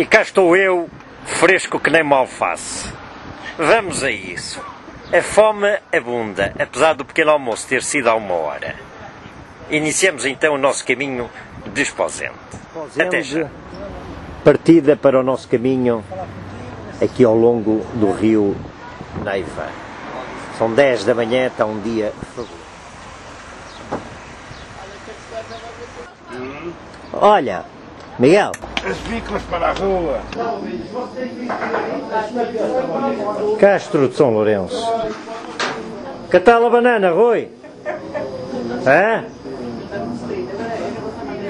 E cá estou eu, fresco que nem mal faço. Vamos a isso. A fome abunda, apesar do pequeno almoço ter sido há uma hora. Iniciamos então o nosso caminho desposente. Até já. Partida para o nosso caminho aqui ao longo do rio Neiva. São 10 da manhã, está um dia fabuloso. Olha, Miguel, As biclas para a rua. Castro de São Lourenço. Catala banana, Rui? Hã?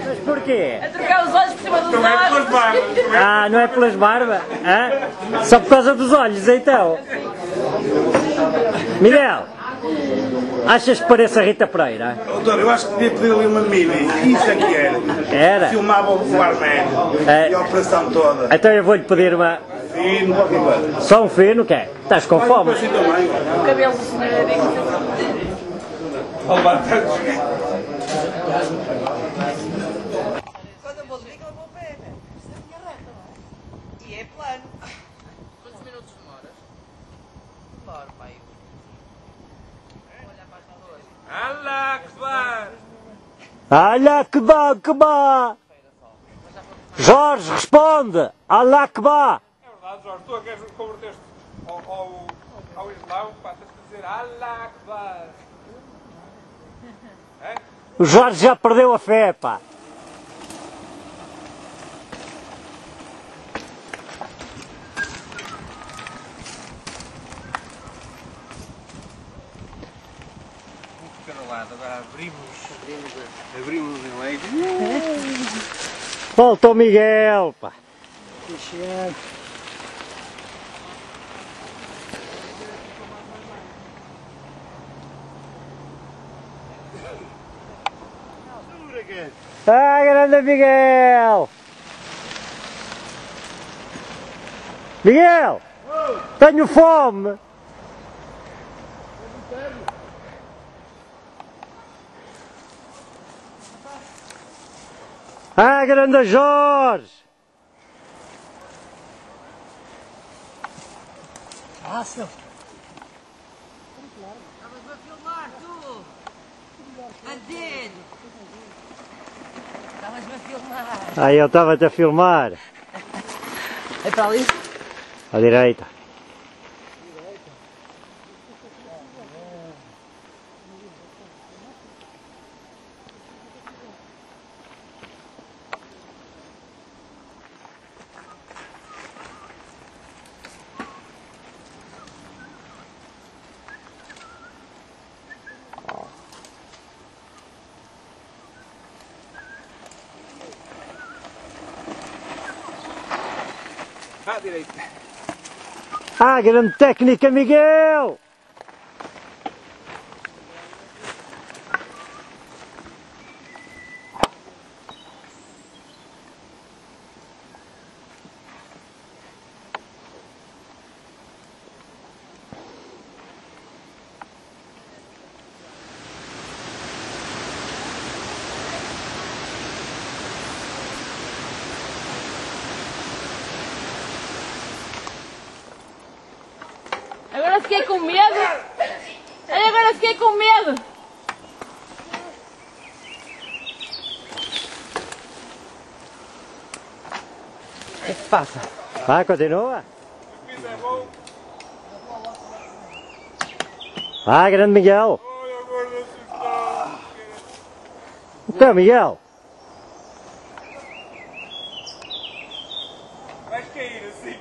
Mas porquê? A trocar os olhos por cima dos Não é pelas olhos. barbas. não é? Ah, não é pelas barbas? Hã? Só por causa dos olhos, então. Miguel, achas que parece a Rita Pereira? Doutor, eu acho que podia pedir ali uma mini. Isso é que era. Era? Filmava o barman É. e a operação toda. Então eu vou-lhe pedir uma. Fino, qualquer coisa. Só um fino, quer? Estás com fome? Assim também. O cabelo do senhor é. Quando eu vou de bico, eu vou a pé, né? Isto é linha reta, não é? E é plano. Quantos minutos demoras? Demoro, pai. Olha para as pessoas. Allah Akbar. Akbar! Jorge, responde! Allah Akbar! É verdade, Jorge. Tu a queres converter-te ao, ao, ao Islão, pá, tens de dizer Allah Akbar. O Jorge já perdeu a fé, pá! Lado. Agora abrimos. Abrimos em leite. Falta o Miguel, pá! Ah, grande Miguel! Miguel! Tenho fome! Ah, grande Jorge! Estavas a filmar, tu! Bandido! Estavas-me a filmar. Aí eu estava-te a filmar. É para ali? À direita. Direita. Ah, grande técnica, Miguel! Agora fiquei com medo. Ai, agora fiquei com medo. O que é que passa? Ah, continua? Ah, grande Miguel! Então, Miguel! Vais cair assim.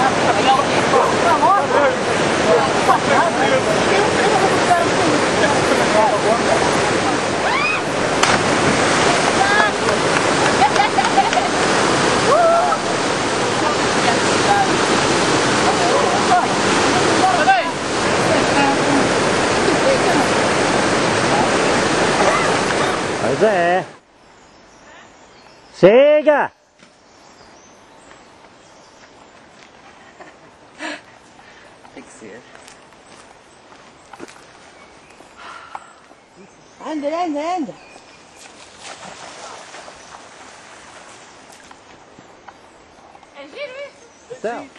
Ah, Pois é. Siga! Tem que ser. Anda, anda, anda. É giro isso. Então,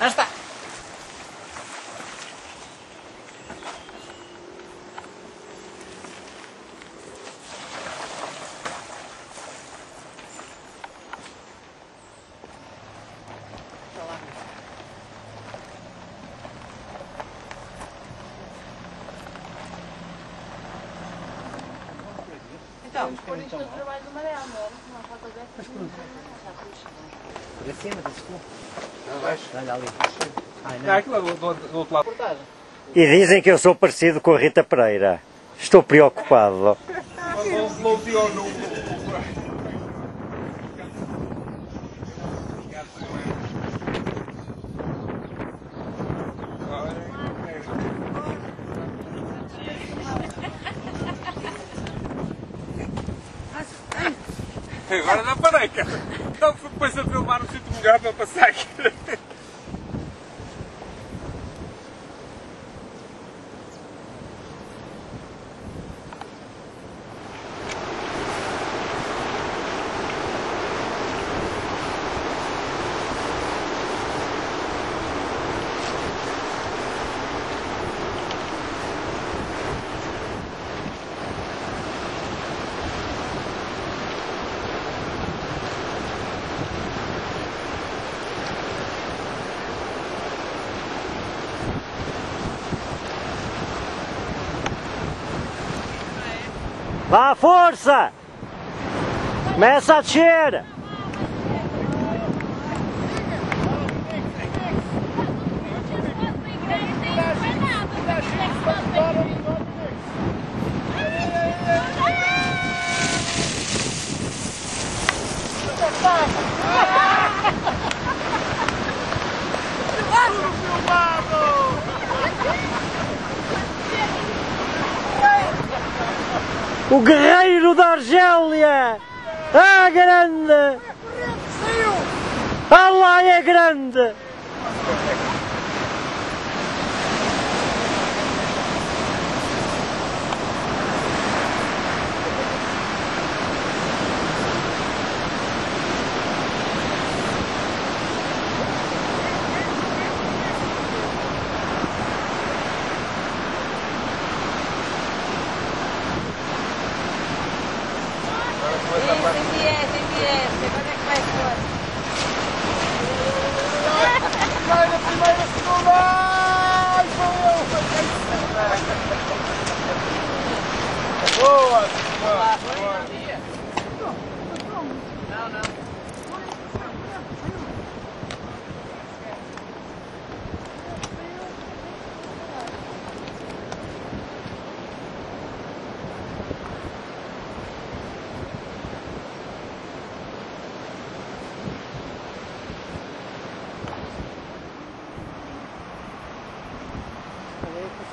Ah, está. Então, Por isto eu trabalho no Maré, amor. Uma foto dessa. Para cima, desculpa. Olha ali. Ai, É não. aquilo do, do, do outro lado. e dizem que eu sou parecido com a Rita Pereira. Estou preocupado. Não, não viu no. Agora não parei, cara. Então depois a filmar no sítio melhor para passar aqui. Vá, força! Começa a descer! O guerreiro da Argélia! Ah, grande! Ah lá, é grande!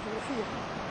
情绪。